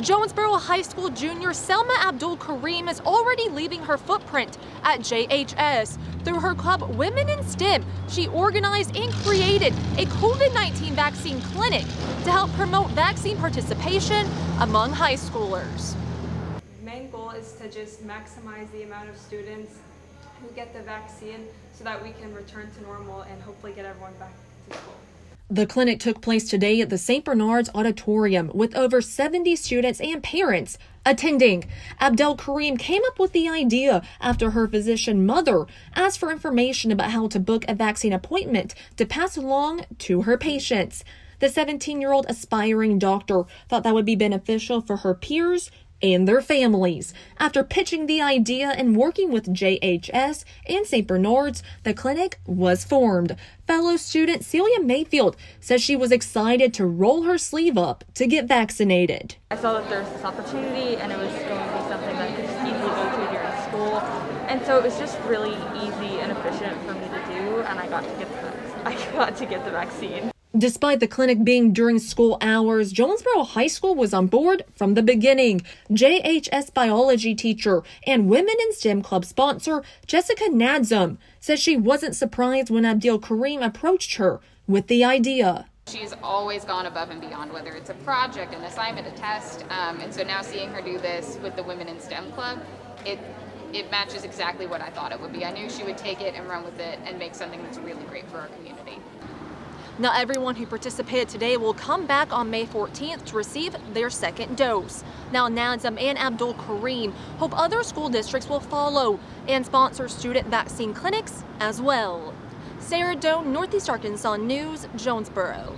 Jonesboro High School junior Selma Abdul Kareem is already leaving her footprint at JHS. Through her club Women in STEM, she organized and created a COVID 19 vaccine clinic to help promote vaccine participation among high schoolers. Main goal is to just maximize the amount of students who get the vaccine so that we can return to normal and hopefully get everyone back to school. The clinic took place today at the St. Bernard's Auditorium with over 70 students and parents attending. Abdul Kareem came up with the idea after her physician mother asked for information about how to book a vaccine appointment to pass along to her patients. The 17 year old aspiring doctor thought that would be beneficial for her peers and their families. After pitching the idea and working with JHS and St. Bernard's, the clinic was formed. Fellow student Celia Mayfield says she was excited to roll her sleeve up to get vaccinated. I saw that there was this opportunity and it was going to be something that I could easily go to during school. And so it was just really easy and efficient for me to do and I got to get the, I got to get the vaccine. Despite the clinic being during school hours, Jonesboro High School was on board from the beginning. JHS biology teacher and Women in STEM Club sponsor Jessica Nadzum says she wasn't surprised when Abdul Kareem approached her with the idea. She's always gone above and beyond, whether it's a project, an assignment, a test. Um, and so now seeing her do this with the Women in STEM Club, it it matches exactly what I thought it would be. I knew she would take it and run with it and make something that's really great for our community. Now, everyone who participated today will come back on May 14th to receive their second dose. Now, Nazim and Abdul Kareem hope other school districts will follow and sponsor student vaccine clinics as well. Sarah Doe, Northeast Arkansas News, Jonesboro.